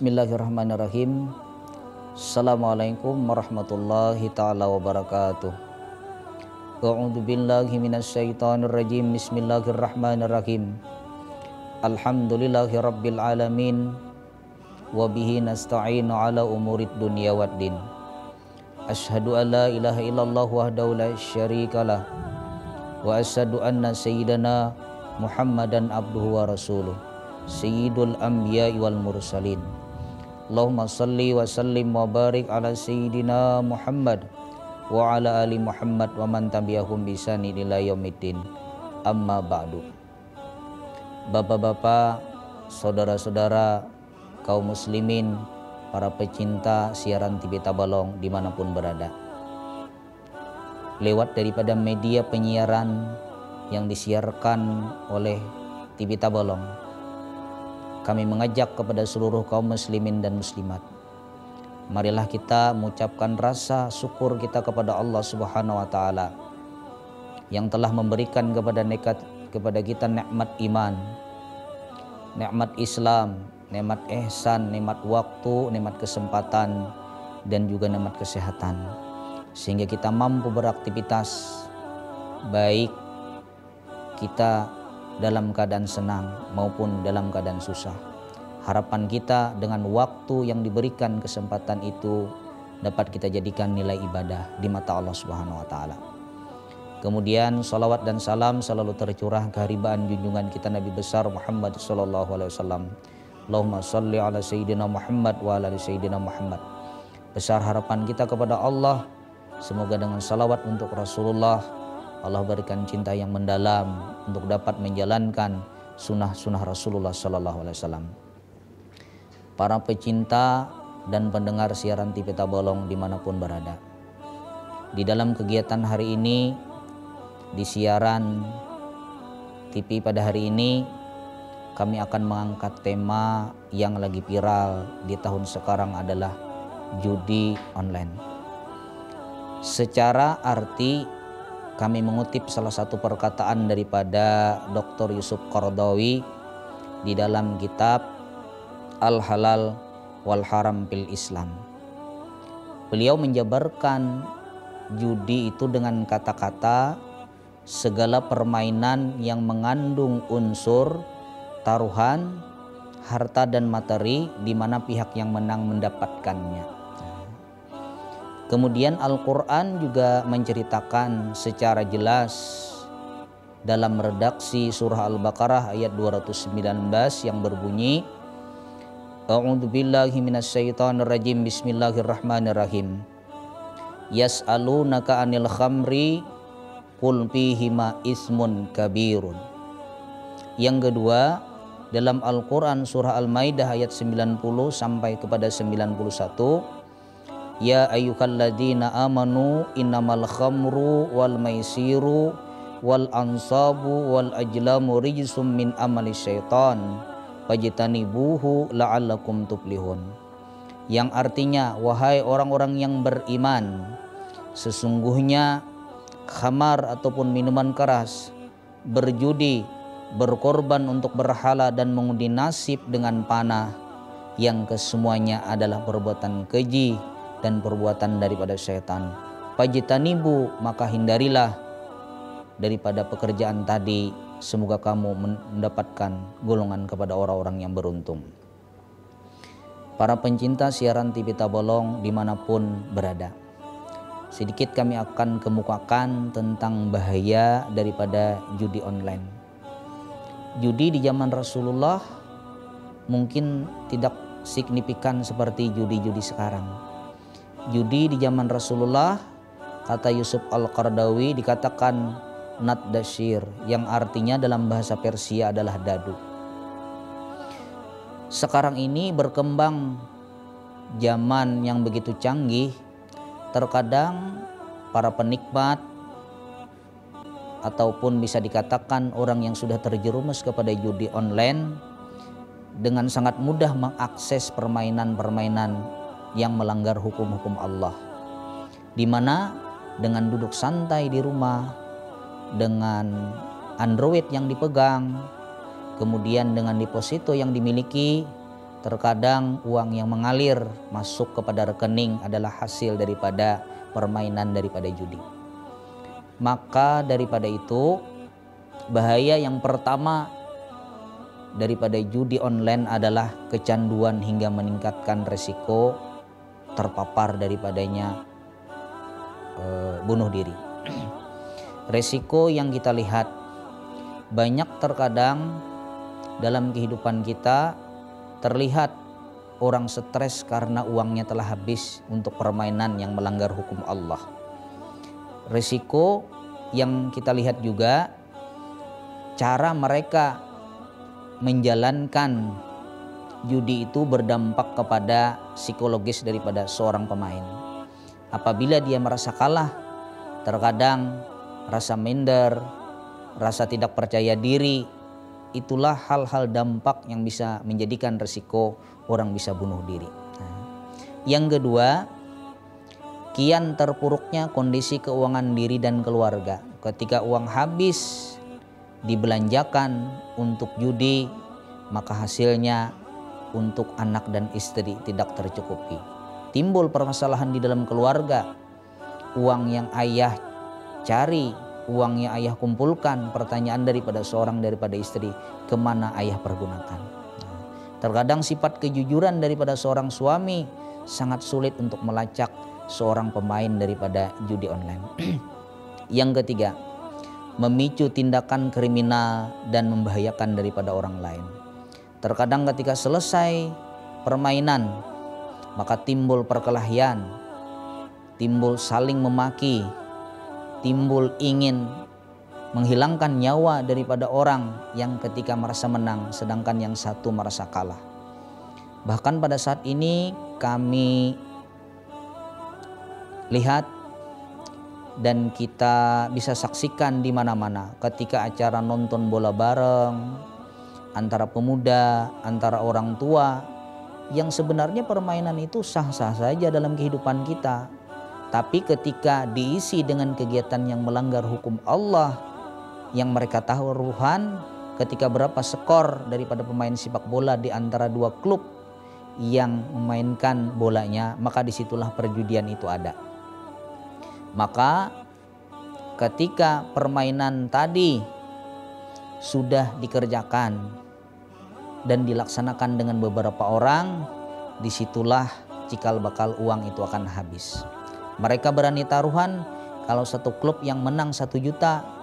Bismillahirrahmanirrahim. Assalamualaikum warahmatullahi taala wabarakatuh. A'udzu billahi minasyaitonir rajim. Bismillahirrahmanirrahim. Alhamdulillahi rabbil alamin wa bihi nasta'inu ala umurid dunya waddin. Ashhadu an la ilaha illallah wahdahu la syarikalah wa asyhadu anna sayyidana Muhammadan abduhu wa rasuluh sayyidul anbiya wal mursalin Allahumma salli wa sallim wa barik ala sayyidina Muhammad wa ala ali Muhammad wa man tabi'ahum bisani ila yaumiddin. Amma ba'du. Bapak-bapak, saudara-saudara, kaum muslimin, para pecinta siaran TV Tabalong di mana pun berada. Lewat daripada media penyiaran yang disiarkan oleh TV Tabalong kami mengajak kepada seluruh kaum muslimin dan muslimat. Marilah kita mengucapkan rasa syukur kita kepada Allah Subhanahu wa taala yang telah memberikan kepada nekat kepada kita nikmat iman, nikmat Islam, nikmat ihsan, nikmat waktu, nikmat kesempatan dan juga nikmat kesehatan sehingga kita mampu beraktivitas baik kita dalam keadaan senang maupun dalam keadaan susah. Harapan kita dengan waktu yang diberikan kesempatan itu dapat kita jadikan nilai ibadah di mata Allah Subhanahu wa taala. Kemudian salawat dan salam selalu tercurah keharibaan junjungan kita Nabi besar Muhammad sallallahu alaihi wasallam. Allahumma salli ala sayyidina Muhammad wa ala sayyidina Muhammad. Besar harapan kita kepada Allah semoga dengan salawat untuk Rasulullah Allah berikan cinta yang mendalam untuk dapat menjalankan sunnah-sunnah Rasulullah Sallallahu Alaihi Wasallam. Para pecinta dan pendengar siaran TV Tabolong di mana pun berada. Di dalam kegiatan hari ini, di siaran TV pada hari ini, kami akan mengangkat tema yang lagi viral di tahun sekarang adalah judi online. Secara arti kami mengutip salah satu perkataan daripada Dr. Yusuf Qardawi di dalam kitab Al-Halal wal Haram fil Islam. Beliau menjabarkan judi itu dengan kata-kata segala permainan yang mengandung unsur taruhan, harta dan materi di mana pihak yang menang mendapatkannya. Kemudian Al-Quran juga menceritakan secara jelas dalam redaksi surah Al-Baqarah ayat 219 yang berbunyi A'udzu billahi minasyaitonir rajim Bismillahirrahmanirrahim. Yas'alunaka 'anil khamri qul fihima ismun kabirun. Yang kedua dalam Al-Qur'an surah Al-Maidah ayat 90 sampai kepada 91 Ya amanu innamal khamru wal maisiru wal ansabu wal ajlamu rijsum min amali syaitan. Fajtanibuhu la'allakum tuflihun. Yang artinya wahai orang-orang yang beriman sesungguhnya khamar ataupun minuman keras berjudi berkorban untuk berhala dan mengundi nasib dengan panah yang kesemuanya adalah perbuatan keji dan perbuatan daripada syaitan. Pajitanibu maka hindarilah daripada pekerjaan tadi semoga kamu mendapatkan golongan kepada orang-orang yang beruntung. Para pencinta siaran TV Tabolong di mana pun berada. Sedikit kami akan kemukakan tentang bahaya daripada judi online. Judi di zaman Rasulullah mungkin tidak signifikan seperti judi-judi sekarang judi di zaman Rasulullah kata Yusuf Al-Qardawi dikatakan nat dashir yang artinya dalam bahasa Persia adalah dadu. Sekarang ini berkembang zaman yang begitu canggih, terkadang para penikmat ataupun bisa dikatakan orang yang sudah terjerumus kepada judi online dengan sangat mudah mengakses permainan-permainan yang melanggar hukum-hukum Allah. Di mana dengan duduk santai di rumah, dengan Android yang dipegang, kemudian dengan deposito yang dimiliki, Terkadang uang yang mengalir masuk kepada rekening adalah hasil daripada permainan daripada judi. Maka daripada itu bahaya yang pertama daripada judi online adalah kecanduan hingga meningkatkan resiko terpapar daripadanya e, bunuh diri. resiko yang kita lihat banyak terkadang dalam kehidupan kita terlihat orang stres karena uangnya telah habis untuk permainan yang melanggar hukum Allah. Risiko yang kita lihat juga cara mereka menjalankan judi itu berdampak kepada psikologis daripada seorang pemain. Apabila dia merasa kalah, terkadang rasa minder, rasa tidak percaya diri, itulah hal-hal dampak yang bisa menjadikan resiko orang bisa bunuh diri. Nah, yang kedua, kian terpuruknya kondisi keuangan diri dan keluarga. Ketika uang habis dibelanjakan untuk judi, maka hasilnya untuk anak dan istri tidak tercukupi. Timbul permasalahan di dalam keluarga. Uang yang ayah cari uang yang ayah kumpulkan pertanyaan daripada seorang daripada istri ke mana ayah pergunakan terkadang sifat kejujuran daripada seorang suami sangat sulit untuk melacak seorang pemain daripada judi online yang ketiga memicu tindakan kriminal dan membahayakan daripada orang lain terkadang ketika selesai permainan maka timbul perkelahian timbul saling memaki timbul ingin menghilangkan nyawa daripada orang yang ketika merasa menang sedangkan yang satu merasa kalah. Bahkan pada saat ini kami lihat dan kita bisa saksikan di mana-mana ketika acara nonton bola bareng antara pemuda, antara orang tua yang sebenarnya permainan itu sah-sah saja dalam kehidupan kita. Tapi ketika diisi dengan kegiatan yang melanggar hukum Allah yang mereka tahu ruhan ketika berapa skor daripada pemain sepak bola di antara dua klub yang memainkan bolanya maka di situlah perjudian itu ada. Maka ketika permainan tadi sudah dikerjakan dan dilaksanakan dengan beberapa orang di situlah cikal bakal uang itu akan habis mereka berani taruhan kalau satu klub yang menang satu juta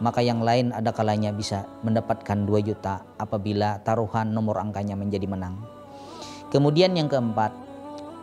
maka yang lain ada kalanya bisa mendapatkan 2 juta apabila taruhan nomor angkanya menjadi menang. Kemudian yang keempat,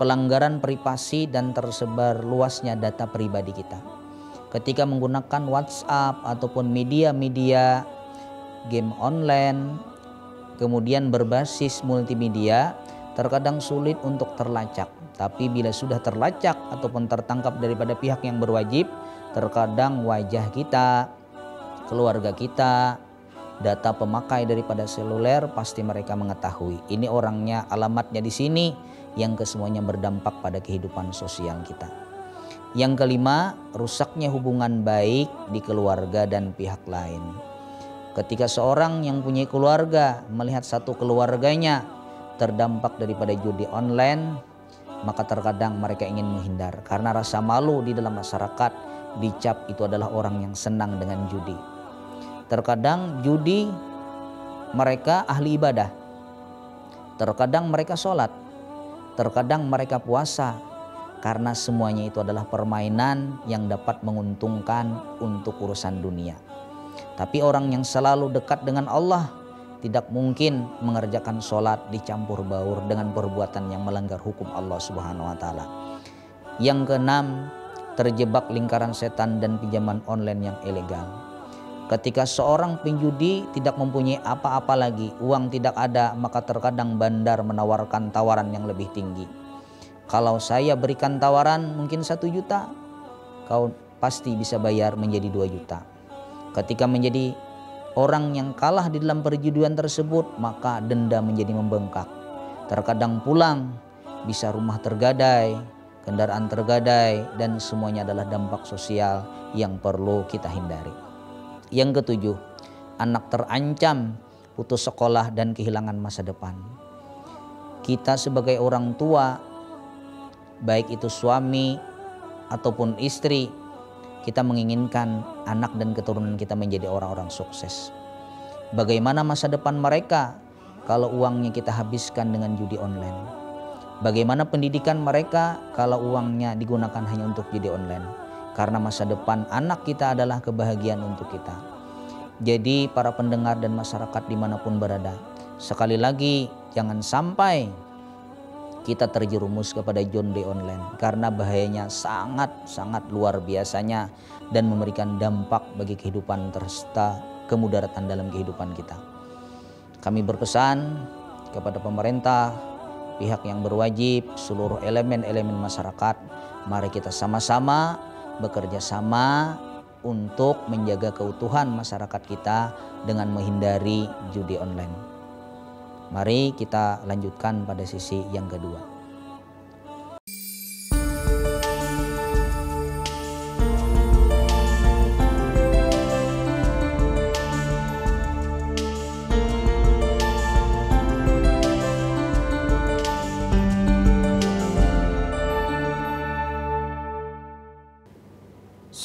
pelanggaran privasi dan tersebar luasnya data pribadi kita. Ketika menggunakan WhatsApp ataupun media-media game online, kemudian berbasis multimedia, terkadang sulit untuk terlacak. Tapi bila sudah terlacak ataupun tertangkap daripada pihak yang berwajib, terkadang wajah kita, keluarga kita, data pemakai daripada seluler pasti mereka mengetahui. Ini orangnya, alamatnya di sini yang kesemuanya berdampak pada kehidupan sosial kita. Yang kelima, rusaknya hubungan baik di keluarga dan pihak lain. Ketika seorang yang punya keluarga melihat satu keluarganya terdampak daripada judi online, maka terkadang mereka ingin menghindar karena rasa malu di dalam masyarakat dicap itu adalah orang yang senang dengan judi. Terkadang judi mereka ahli ibadah. Terkadang mereka sholat. Terkadang mereka puasa. Karena semuanya itu adalah permainan yang dapat menguntungkan untuk urusan dunia. Tapi orang yang selalu dekat dengan Allah tidak mungkin mengerjakan sholat dicampur baur dengan perbuatan yang melanggar hukum Allah Subhanahu wa taala. Yang keenam, terjebak lingkaran setan dan pinjaman online yang ilegal. Ketika seorang penjudi tidak mempunyai apa-apa lagi, uang tidak ada, maka terkadang bandar menawarkan tawaran yang lebih tinggi. Kalau saya berikan tawaran mungkin satu juta, kau pasti bisa bayar menjadi dua juta. Ketika menjadi orang yang kalah di dalam perjudian tersebut maka denda menjadi membengkak. Terkadang pulang bisa rumah tergadai, kendaraan tergadai dan semuanya adalah dampak sosial yang perlu kita hindari. Yang ketujuh, anak terancam putus sekolah dan kehilangan masa depan. kita sebagai orang tua, baik itu suami ataupun istri, kita menginginkan anak dan keturunan kita menjadi orang-orang sukses. Bagaimana masa depan mereka kalau uangnya kita habiskan dengan judi online? Bagaimana pendidikan mereka kalau uangnya digunakan hanya untuk judi online? Karena masa depan anak kita adalah kebahagiaan untuk kita. Jadi para pendengar dan masyarakat di mana pun berada, sekali lagi jangan sampai kita terjerumus kepada John Day online karena bahayanya sangat-sangat luar biasanya dan memberikan dampak bagi kehidupan terserta kemudaratan dalam kehidupan kita. Kami berpesan kepada pemerintah, pihak yang berwajib, seluruh elemen-elemen masyarakat, mari kita sama-sama bekerja sama untuk menjaga keutuhan masyarakat kita dengan menghindari judi online. Mari kita lanjutkan pada sisi yang kedua.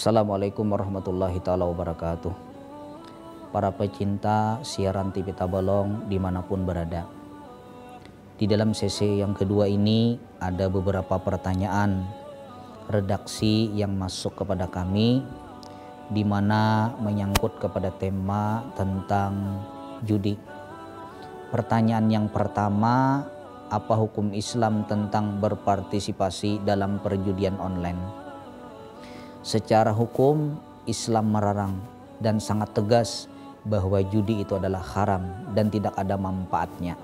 Assalamualaikum warahmatullahi taala wabarakatuh para pecinta siaran TV Tabalong di mana pun berada. Di dalam sesi yang kedua ini ada beberapa pertanyaan redaksi yang masuk kepada kami di mana menyangkut kepada tema tentang judi. Pertanyaan yang pertama, apa hukum Islam tentang berpartisipasi dalam perjudian online? Secara hukum Islam melarang dan sangat tegas bahwa judi itu adalah haram dan tidak ada manfaatnya.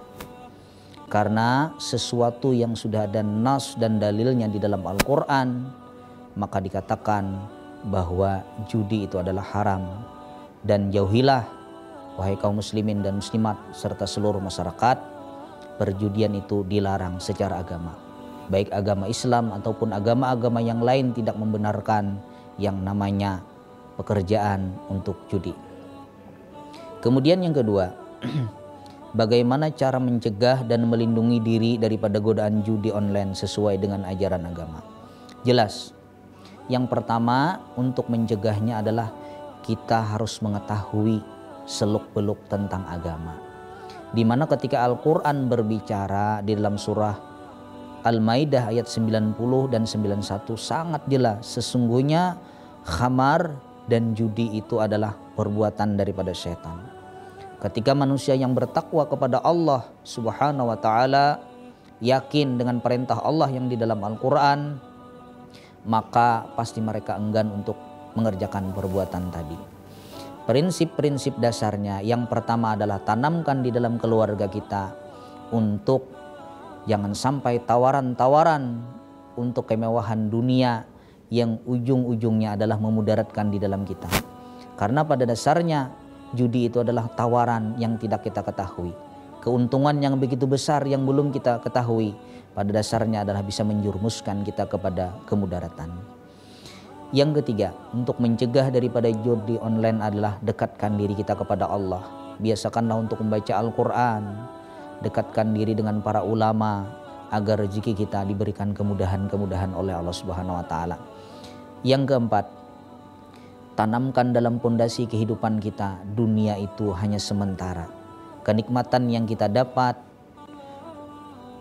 Karena sesuatu yang sudah ada nas dan dalilnya di dalam Al-Quran, maka dikatakan bahwa judi itu adalah haram. Dan jauhilah, wahai kaum muslimin dan muslimat serta seluruh masyarakat, perjudian itu dilarang secara agama. Baik agama Islam ataupun agama-agama yang lain tidak membenarkan yang namanya pekerjaan untuk judi. Kemudian yang kedua, bagaimana cara mencegah dan melindungi diri daripada godaan judi online sesuai dengan ajaran agama? Jelas. Yang pertama, untuk mencegahnya adalah kita harus mengetahui seluk-beluk tentang agama. Di mana ketika Al-Qur'an berbicara di dalam surah Al-Maidah ayat 90 dan 91 sangat jelas sesungguhnya khamar dan judi itu adalah perbuatan daripada setan. Ketika manusia yang bertakwa kepada Allah Subhanahu wa taala yakin dengan perintah Allah yang di dalam Al-Qur'an, maka pasti mereka enggan untuk mengerjakan perbuatan tadi. Prinsip-prinsip dasarnya yang pertama adalah tanamkan di dalam keluarga kita untuk jangan sampai tawaran-tawaran untuk kemewahan dunia yang ujung-ujungnya adalah memudaratkan di dalam kita. Karena pada dasarnya judi itu adalah tawaran yang tidak kita ketahui. Keuntungan yang begitu besar yang belum kita ketahui pada dasarnya adalah bisa menjurumuskan kita kepada kemudaratan. Yang ketiga, untuk mencegah daripada judi online adalah dekatkan diri kita kepada Allah. Biasakanlah untuk membaca Al-Quran, dekatkan diri dengan para ulama agar rezeki kita diberikan kemudahan-kemudahan oleh Allah Subhanahu wa taala. Yang keempat, tanamkan dalam pondasi kehidupan kita dunia itu hanya sementara. Kenikmatan yang kita dapat,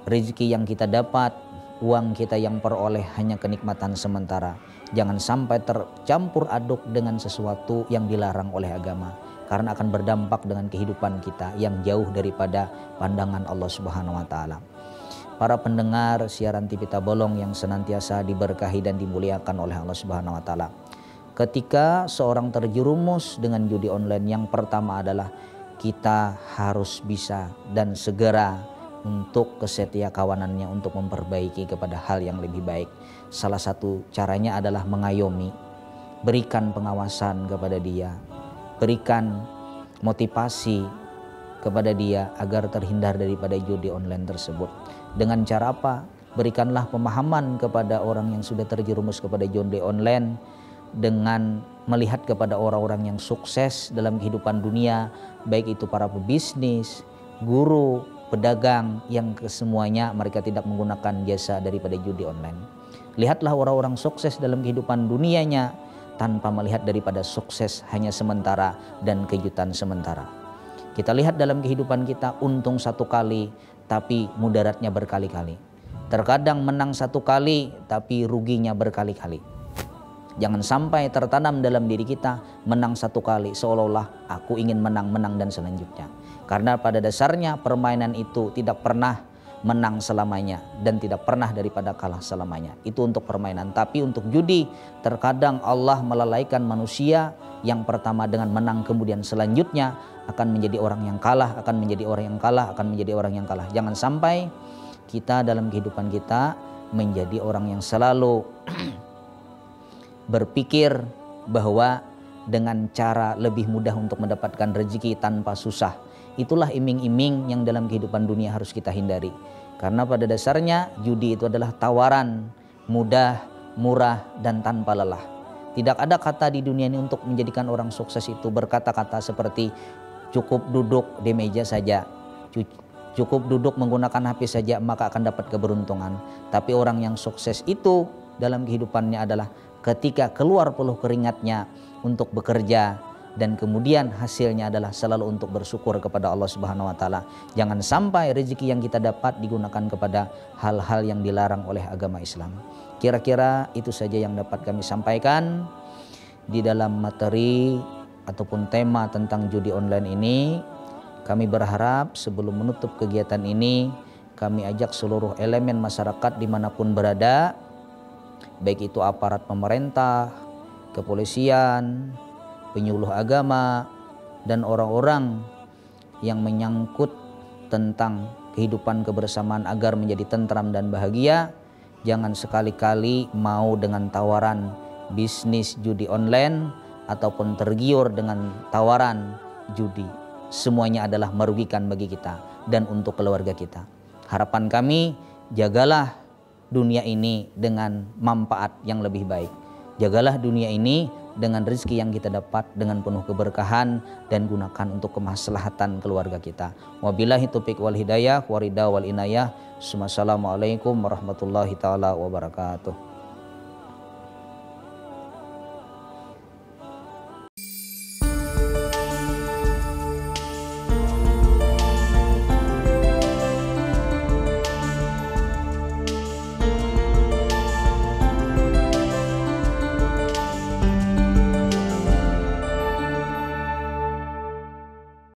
rezeki yang kita dapat, uang kita yang peroleh hanya kenikmatan sementara. Jangan sampai tercampur aduk dengan sesuatu yang dilarang oleh agama karena akan berdampak dengan kehidupan kita yang jauh daripada pandangan Allah Subhanahu wa taala. Para pendengar siaran TV Tabolong yang senantiasa diberkahi dan dimuliakan oleh Allah Subhanahu wa taala ketika seorang terjerumus dengan judi online yang pertama adalah kita harus bisa dan segera untuk kesetia kawanannya untuk memperbaiki kepada hal yang lebih baik. Salah satu caranya adalah mengayomi, berikan pengawasan kepada dia, berikan motivasi kepada dia agar terhindar daripada judi online tersebut. Dengan cara apa? Berikanlah pemahaman kepada orang yang sudah terjerumus kepada judi online dengan melihat kepada orang-orang yang sukses dalam kehidupan dunia, baik itu para pebisnis, guru, pedagang yang kesemuanya mereka tidak menggunakan jasa daripada judi online. Lihatlah orang-orang sukses dalam kehidupan dunianya tanpa melihat daripada sukses hanya sementara dan kejutan sementara. Kita lihat dalam kehidupan kita untung satu kali tapi mudaratnya berkali-kali. Terkadang menang satu kali tapi ruginya berkali-kali. Jangan sampai tertanam dalam diri kita menang satu kali seolah-olah aku ingin menang-menang dan selanjutnya. Karena pada dasarnya permainan itu tidak pernah menang selamanya dan tidak pernah daripada kalah selamanya. Itu untuk permainan. Tapi untuk judi terkadang Allah melalaikan manusia yang pertama dengan menang kemudian selanjutnya akan menjadi orang yang kalah, akan menjadi orang yang kalah, akan menjadi orang yang kalah. Jangan sampai kita dalam kehidupan kita menjadi orang yang selalu berpikir bahwa dengan cara lebih mudah untuk mendapatkan rezeki tanpa susah. Itulah iming-iming yang dalam kehidupan dunia harus kita hindari. Karena pada dasarnya judi itu adalah tawaran mudah, murah, dan tanpa lelah. Tidak ada kata di dunia ini untuk menjadikan orang sukses itu berkata-kata seperti cukup duduk di meja saja, cukup duduk menggunakan HP saja maka akan dapat keberuntungan. Tapi orang yang sukses itu dalam kehidupannya adalah ketika keluar peluh keringatnya untuk bekerja dan kemudian hasilnya adalah selalu untuk bersyukur kepada Allah Subhanahu wa taala. Jangan sampai rezeki yang kita dapat digunakan kepada hal-hal yang dilarang oleh agama Islam. Kira-kira itu saja yang dapat kami sampaikan di dalam materi ataupun tema tentang judi online ini. Kami berharap sebelum menutup kegiatan ini kami ajak seluruh elemen masyarakat di mana pun berada baik itu aparat pemerintah, kepolisian, penyuluh agama, dan orang-orang yang menyangkut tentang kehidupan kebersamaan agar menjadi tentram dan bahagia. Jangan sekali-kali mau dengan tawaran bisnis judi online ataupun tergiur dengan tawaran judi. Semuanya adalah merugikan bagi kita dan untuk keluarga kita. Harapan kami, jagalah dunia ini dengan manfaat yang lebih baik. Jagalah dunia ini dengan rezeki yang kita dapat dengan penuh keberkahan dan gunakan untuk kemaslahatan keluarga kita. Wabillahi taufiq wal hidayah, warida wal inayah. Wassalamualaikum warahmatullahi taala wabarakatuh.